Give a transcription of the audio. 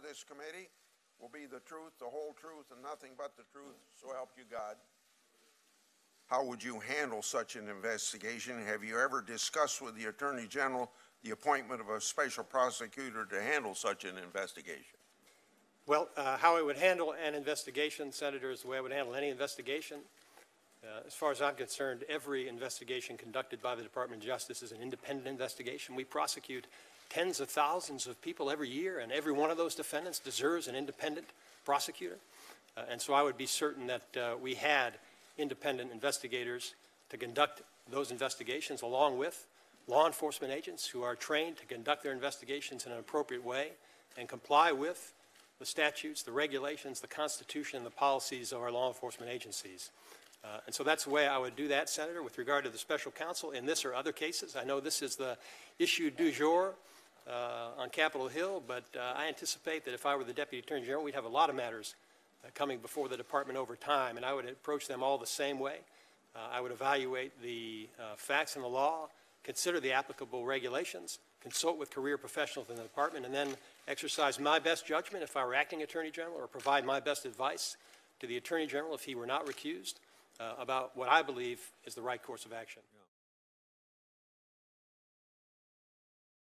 before this committee will be the truth, the whole truth, and nothing but the truth, so help you God. How would you handle such an investigation? Have you ever discussed with the Attorney General the appointment of a special prosecutor to handle such an investigation? Well, uh, how I would handle an investigation, Senator, is the way I would handle any investigation. Uh, As far as I'm concerned, every investigation conducted by the Department of Justice is an independent investigation. We prosecute tens of thousands of people every year, and every one of those defendants deserves an independent prosecutor. Uh, And so I would be certain that uh, we had independent investigators to conduct those investigations, along with law enforcement agents who are trained to conduct their investigations in an appropriate way and comply with the statutes, the regulations, the Constitution, and the policies of our law enforcement agencies. Uh, And so that's the way I would do that, Senator, with regard to the special counsel in this or other cases. I know this is the issue du jour on Capitol Hill, but uh, I anticipate that if I were the Deputy Attorney General, we'd have a lot of matters uh, coming before the department over time, and I would approach them all the same way. Uh, I would evaluate the uh, facts and the law, consider the applicable regulations, consult with career professionals in the department, and then exercise my best judgment if I were acting Attorney General, or provide my best advice to the Attorney General if he were not recused uh, about what I believe is the right course of action.